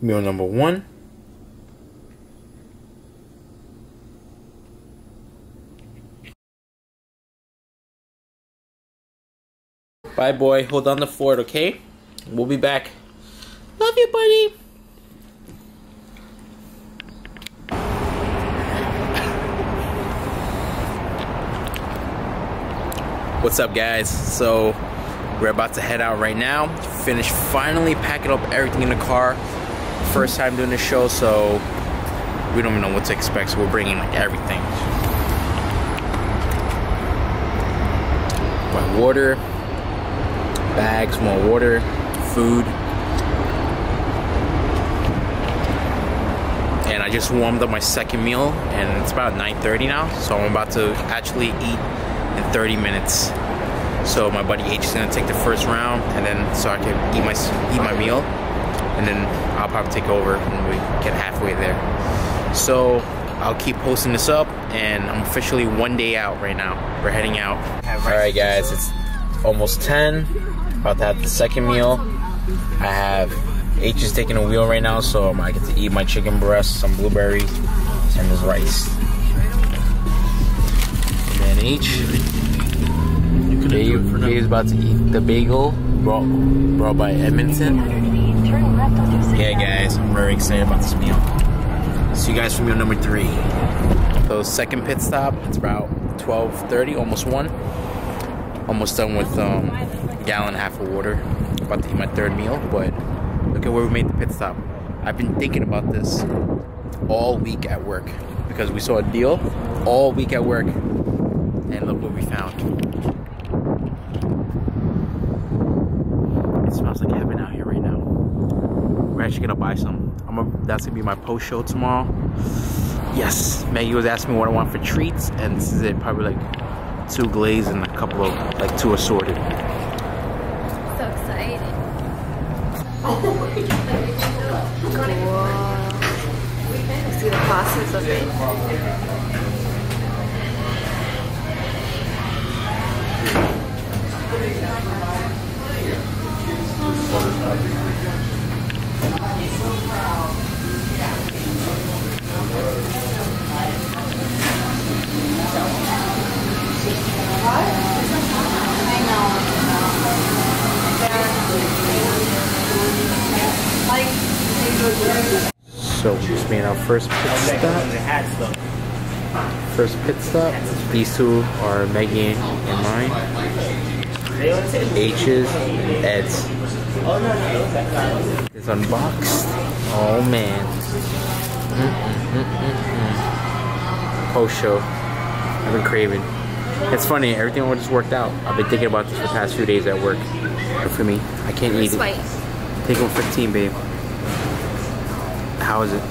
Meal number one. Bye, boy. Hold on the fort, okay? We'll be back. Love you, buddy. What's up, guys? So, we're about to head out right now. Finish finally packing up everything in the car. First time doing this show, so we don't even know what to expect. So, we're bringing like everything. My water, bags, more water, food. And I just warmed up my second meal and it's about 9.30 now. So I'm about to actually eat in 30 minutes. So my buddy H is gonna take the first round and then so I can eat my eat my meal. And then I'll probably take over when we get halfway there. So I'll keep posting this up and I'm officially one day out right now. We're heading out. Alright guys, it's almost 10. About to have the second meal. I have H is taking a wheel right now, so I get to eat my chicken breast, some blueberries, and this rice. And then H, Dave, Dave's about to eat the bagel brought, brought by Edmonton. Yeah, guys, I'm very excited about this meal. See you guys for meal number three. So second pit stop, it's about 12.30, almost 1. Almost done with um, a gallon and a half of water. About to eat my third meal, but look at where we made the pit stop. I've been thinking about this all week at work because we saw a deal all week at work and look what we found. It smells like heaven out here right now. We're actually gonna buy some. I'm gonna, that's gonna be my post show tomorrow. Yes, Maggie was asking me what I want for treats, and this is it. Probably like two glazed and a couple of like two assorted. So excited. Oh Whoa. See the process of it. So we just made our first pit stop. First pit stop. These two are Maggie and mine. H's and Ed's. It's unboxed. Oh man. Mm-mm-mm-mm-mm. Post show. I've been craving. It's funny, everything all just worked out. I've been thinking about this for the past few days at work. Good for me. I can't eat it. Take home 15, babe. How is it?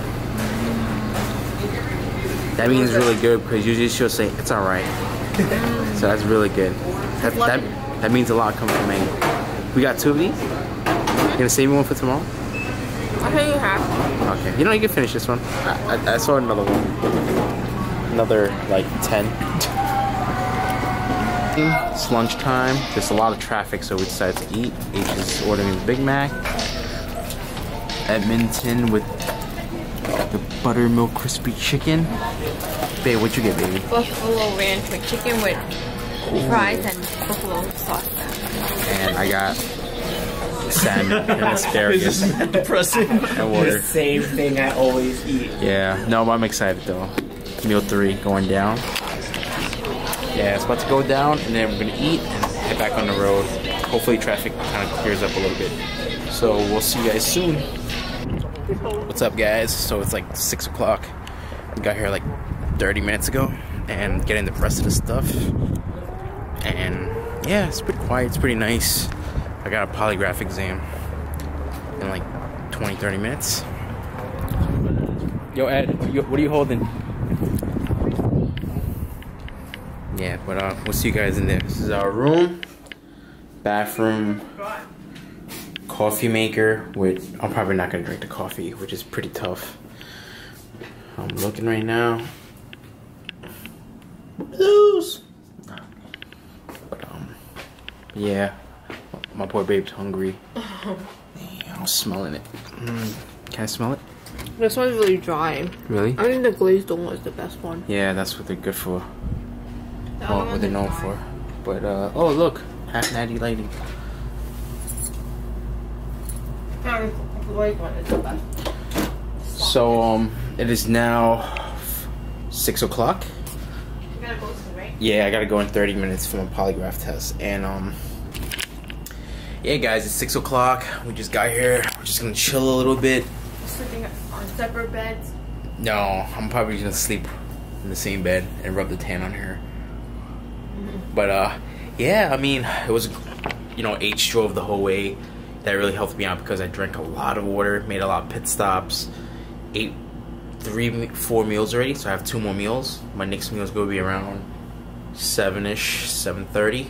That means really good because usually she'll say it's all right. so that's really good. That, that, that means a lot coming from me. We got two of these. You gonna save me one for tomorrow? I'll show you half. Okay. You know you can finish this one. I, I, I saw another one. Another like ten. It's lunchtime. There's a lot of traffic, so we decided to eat. H is ordering his Big Mac. Edmonton with the buttermilk crispy chicken. Babe, what you get, baby? Buffalo ranch with chicken with fries and buffalo sauce. And I got salmon and asparagus. depressing. And water. The same thing I always eat. Yeah, no, but I'm excited though. Meal three going down. Yeah, it's about to go down, and then we're gonna eat and head back on the road. Hopefully, traffic kind of clears up a little bit. So we'll see you guys soon. What's up, guys? So it's like six o'clock. We got here like 30 minutes ago, and getting the rest of the stuff. And yeah, it's pretty quiet. It's pretty nice. I got a polygraph exam in like 20, 30 minutes. Yo, Ed, what are you holding? Yeah, but uh, we'll see you guys in there. This is our room, bathroom, coffee maker. which I'm probably not gonna drink the coffee, which is pretty tough. I'm looking right now. Blues. But um, yeah, my poor babe's hungry. I'm smelling it. Mm, Can I smell it? This one's really dry. Really? I think the glazed donut is the best one. Yeah, that's what they're good for. The Well, what they're known dry. for. But uh, oh look, half natty lady. Yeah, the glazed one is the best. So um, it is now six o'clock. Go right? Yeah, I gotta go in 30 minutes for my polygraph test. And um Yeah guys, it's six o'clock. We just got here. We're just gonna chill a little bit. Sleeping on separate beds. No, I'm probably gonna sleep in the same bed and rub the tan on her. But uh yeah, I mean it was you know, H drove the whole way. That really helped me out because I drank a lot of water, made a lot of pit stops, ate three, four meals already. So I have two more meals. My next meal is gonna be around seven ish, seven thirty,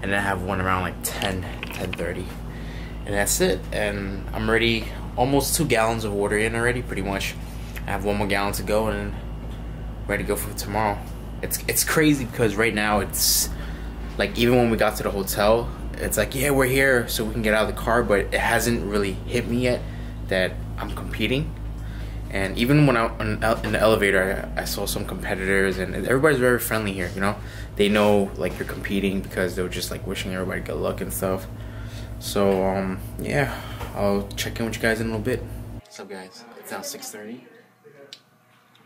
and then I have one around like 10, 10.30. and that's it. And I'm already almost two gallons of water in already, pretty much. I have one more gallon to go and ready to go for tomorrow. It's it's crazy because right now it's like even when we got to the hotel, it's like yeah we're here so we can get out of the car, but it hasn't really hit me yet that I'm competing. And even when I in, the elevator, I, I saw some competitors, and everybody's very friendly here. You know, they know like you're competing because they were just like wishing everybody good luck and stuff. So um, yeah, I'll check in with you guys in a little bit. What's up, guys? It's now 6:30.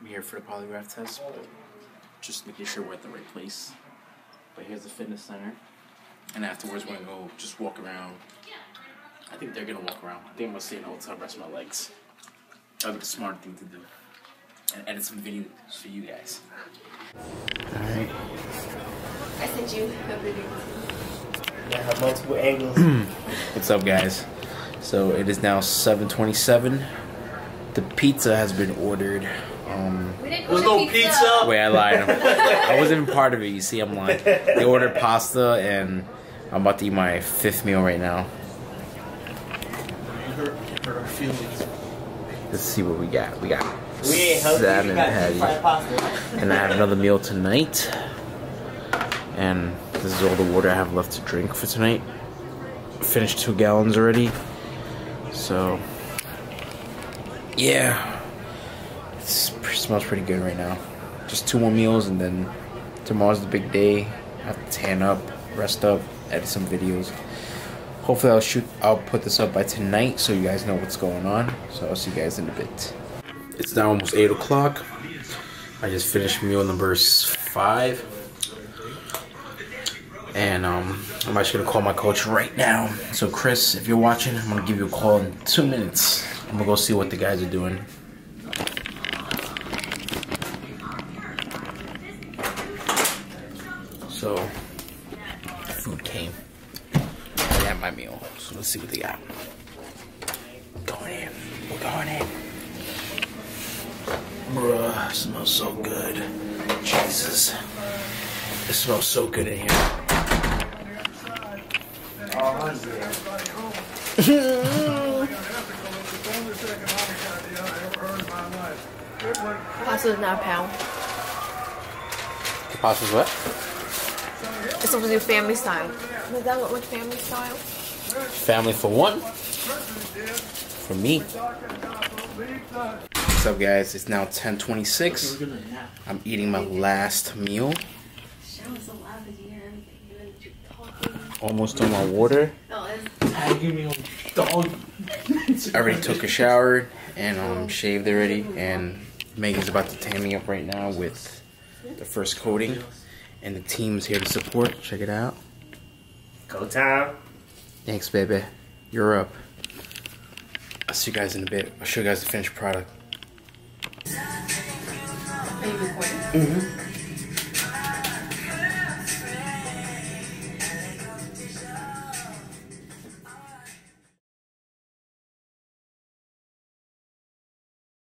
I'm here for the polygraph test, but just making sure we're at the right place. But here's the fitness center, and afterwards we're gonna go just walk around. I think they're gonna walk around. I think I'm gonna stay in the hotel, rest my legs. That'd be the smart thing to do. And edit some videos for you guys. Alright. I sent you a video. I have multiple angles. What's up guys? So it is now 727. The pizza has been ordered. Um We didn't There's no pizza. wait I lied. I wasn't even part of it, you see I'm lying. They ordered pasta and I'm about to eat my fifth meal right now. Let's see what we got. We got We ain't salmon patty. deep fried pasta. and I have another meal tonight. And this is all the water I have left to drink for tonight. Finished two gallons already. So, yeah, it's, smells pretty good right now. Just two more meals, and then tomorrow's the big day. I have to tan up, rest up, edit some videos. Hopefully, I'll shoot. I'll put this up by tonight, so you guys know what's going on. So I'll see you guys in a bit. It's now almost eight o'clock. I just finished meal number five. And um, I'm actually gonna call my coach right now. So Chris, if you're watching, I'm gonna give you a call in two minutes. I'm gonna go see what the guys are doing. So, food came. I had my meal. So let's see what they got. Going in. We're going in. Bruh, smells so good. Jesus. It smells so good in here. Pasta's not a pound. The pasta's what? It's supposed to be family style. Is that what was family style? Family for one. For me. What's up guys? It's now 1026. I'm eating my last meal. Almost on my water. Tagging me on dog. I already took a shower and um, shaved already. And Megan's about to tan me up right now with the first coating. And the team's here to support. Check it out. Go time. Thanks, baby. You're up. I'll see you guys in a bit. I'll show you guys the finished product. Are you recording? Mm-hmm.